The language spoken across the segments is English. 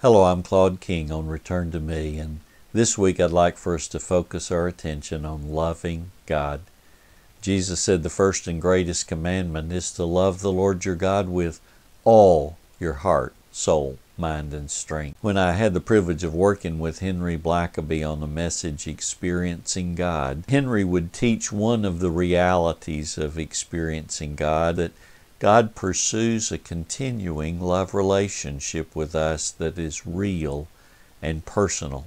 Hello, I'm Claude King on Return to Me, and this week I'd like for us to focus our attention on loving God. Jesus said the first and greatest commandment is to love the Lord your God with all your heart, soul, mind, and strength. When I had the privilege of working with Henry Blackaby on the message Experiencing God, Henry would teach one of the realities of experiencing God that God pursues a continuing love relationship with us that is real and personal.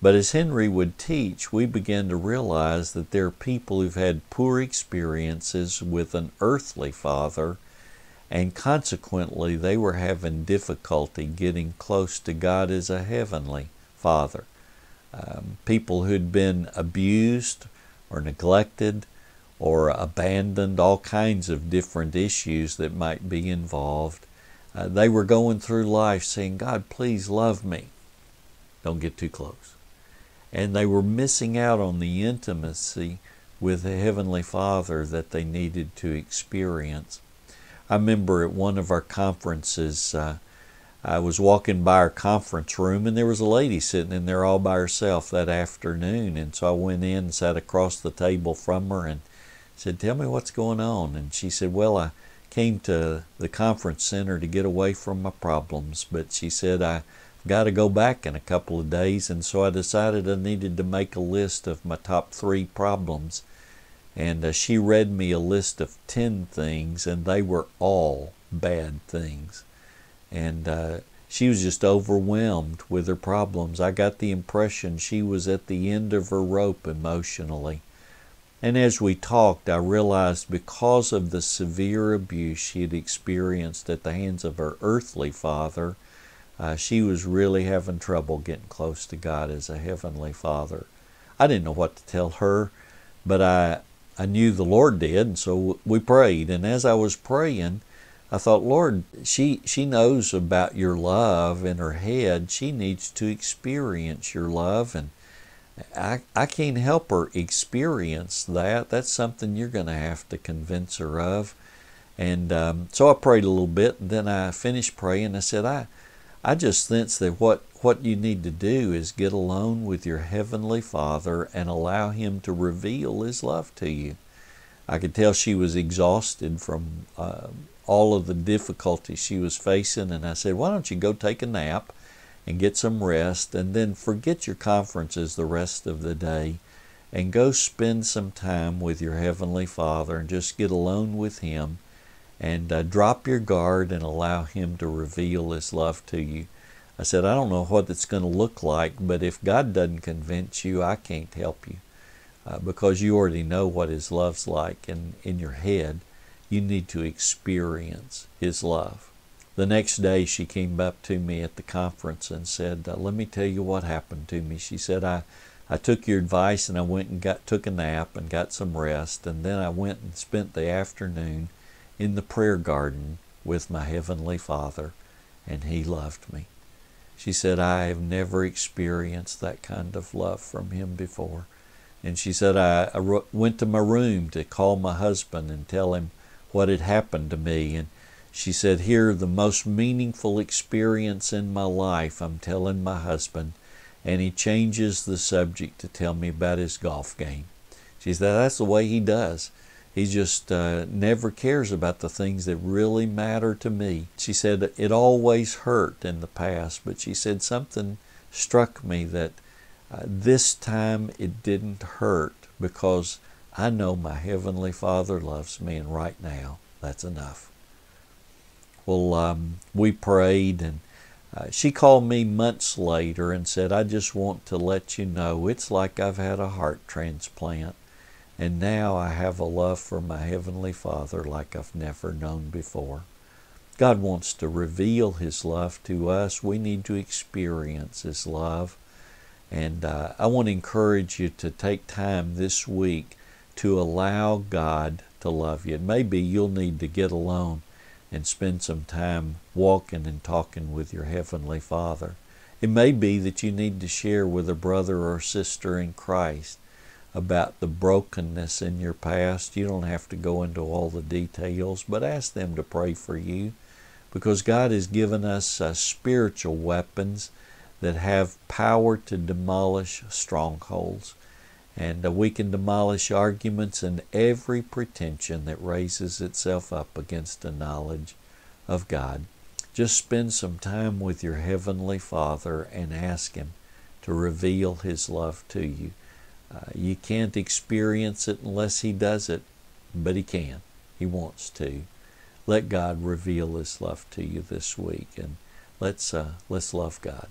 But as Henry would teach, we begin to realize that there are people who've had poor experiences with an earthly father, and consequently they were having difficulty getting close to God as a heavenly father. Um, people who'd been abused or neglected or abandoned, all kinds of different issues that might be involved. Uh, they were going through life saying, God, please love me. Don't get too close. And they were missing out on the intimacy with the Heavenly Father that they needed to experience. I remember at one of our conferences, uh, I was walking by our conference room and there was a lady sitting in there all by herself that afternoon. And so I went in and sat across the table from her and said, Tell me what's going on. And she said, Well, I came to the conference center to get away from my problems, but she said, I got to go back in a couple of days. And so I decided I needed to make a list of my top three problems. And uh, she read me a list of 10 things, and they were all bad things. And uh, she was just overwhelmed with her problems. I got the impression she was at the end of her rope emotionally. And as we talked, I realized because of the severe abuse she had experienced at the hands of her earthly father, uh, she was really having trouble getting close to God as a heavenly father. I didn't know what to tell her, but I, I knew the Lord did, and so we prayed. And as I was praying, I thought, Lord, she, she knows about your love in her head. She needs to experience your love, and I, I can't help her experience that. That's something you're going to have to convince her of. And um, so I prayed a little bit, and then I finished praying. I said, I, I just sense that what, what you need to do is get alone with your Heavenly Father and allow Him to reveal His love to you. I could tell she was exhausted from uh, all of the difficulties she was facing, and I said, Why don't you go take a nap? And get some rest, and then forget your conferences the rest of the day and go spend some time with your Heavenly Father and just get alone with Him and uh, drop your guard and allow Him to reveal His love to you. I said, I don't know what it's going to look like, but if God doesn't convince you, I can't help you uh, because you already know what His love's like in, in your head. You need to experience His love. The next day, she came up to me at the conference and said, uh, "Let me tell you what happened to me." She said, "I, I took your advice and I went and got took a nap and got some rest, and then I went and spent the afternoon in the prayer garden with my heavenly Father, and He loved me." She said, "I have never experienced that kind of love from Him before." And she said, I, I went to my room to call my husband and tell him what had happened to me. And she said, Here, the most meaningful experience in my life, I'm telling my husband, and he changes the subject to tell me about his golf game. She said, That's the way he does. He just uh, never cares about the things that really matter to me. She said, It always hurt in the past, but she said, Something struck me that uh, this time it didn't hurt because I know my Heavenly Father loves me, and right now, that's enough. Well, um, we prayed, and uh, she called me months later and said, I just want to let you know it's like I've had a heart transplant, and now I have a love for my Heavenly Father like I've never known before. God wants to reveal His love to us. We need to experience His love. And uh, I want to encourage you to take time this week to allow God to love you. Maybe you'll need to get alone and spend some time walking and talking with your Heavenly Father. It may be that you need to share with a brother or sister in Christ about the brokenness in your past. You don't have to go into all the details, but ask them to pray for you because God has given us uh, spiritual weapons that have power to demolish strongholds. And uh, we can demolish arguments and every pretension that raises itself up against the knowledge of God. Just spend some time with your Heavenly Father and ask Him to reveal His love to you. Uh, you can't experience it unless He does it, but He can. He wants to. Let God reveal His love to you this week, and let's uh, let's love God.